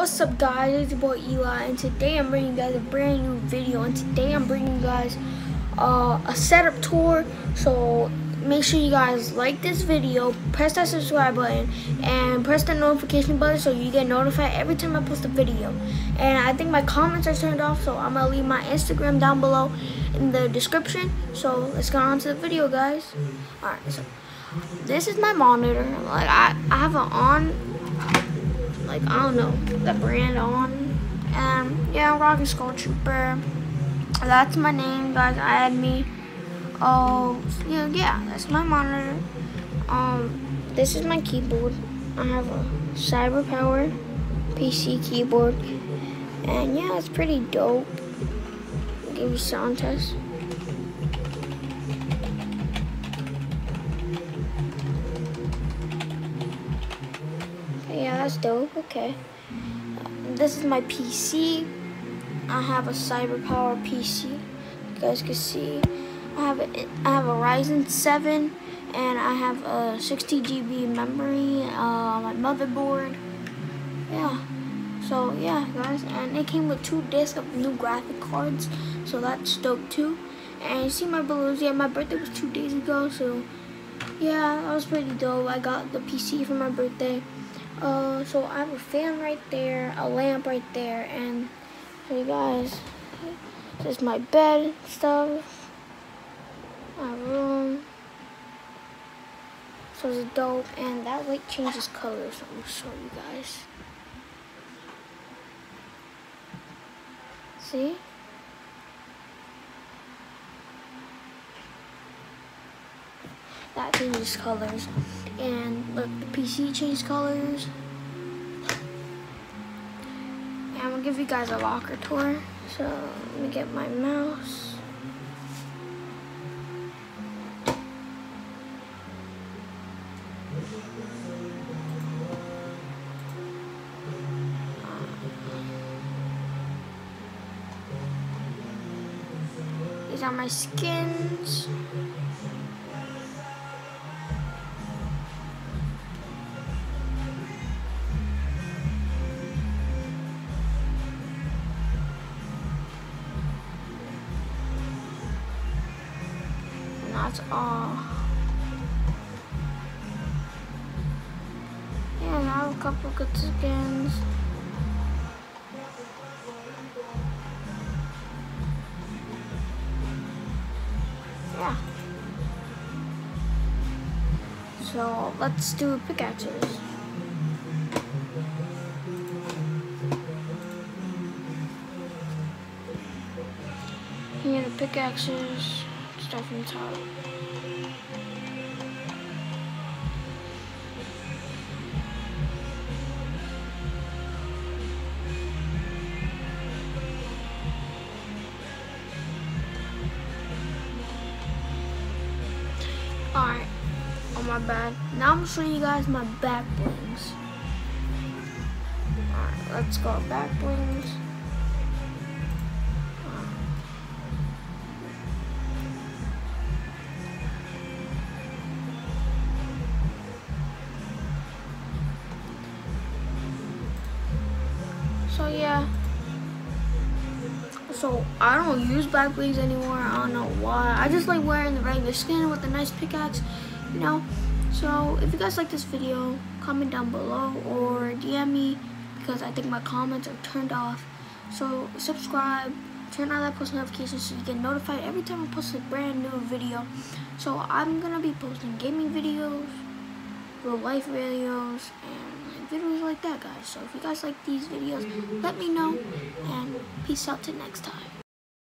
What's up guys, it's your boy Eli and today I'm bringing you guys a brand new video and today I'm bringing you guys uh, a setup tour. So make sure you guys like this video, press that subscribe button and press the notification button so you get notified every time I post a video. And I think my comments are turned off so I'm gonna leave my Instagram down below in the description. So let's get on to the video guys. Alright so this is my monitor. Like I, I have an on like I don't know the brand on and yeah Rocket Skull Trooper. That's my name guys. I add me oh yeah yeah that's my monitor. Um this is my keyboard. I have a CyberPower PC keyboard. And yeah it's pretty dope. Give you sound test that's dope. Okay. This is my PC. I have a CyberPower PC. You guys can see. I have a, I have a Ryzen 7 and I have a 60 GB memory. Uh, my motherboard. Yeah. So yeah, guys, and it came with two discs of new graphic cards, so that's dope too. And you see my balloons. Yeah, my birthday was two days ago, so yeah, that was pretty dope. I got the PC for my birthday. Uh, so I have a fan right there, a lamp right there, and hey guys, this is my bed stuff, my room. So it's dope, and that light changes colors. I'm gonna show you guys. See? That changes colors. And look, the PC changed colors. And I'm gonna give you guys a locker tour. So let me get my mouse. These are my skins. That's all. Yeah, I have a couple good skins. Yeah. So let's do pickaxes. Here are the pickaxes start from top. Alright, on my bad. Now I'm gonna show you guys my back blings. Alright, let's go back blings. So yeah. So I don't use back blings anymore. I don't know why. I just like wearing the regular skin with a nice pickaxe, you know. So if you guys like this video, comment down below or DM me because I think my comments are turned off. So subscribe, turn on that post notifications so you get notified every time I post a brand new video. So I'm gonna be posting gaming videos, real life videos, and videos like that, guys. So if you guys like these videos, let me know. And peace out till next time.